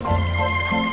Música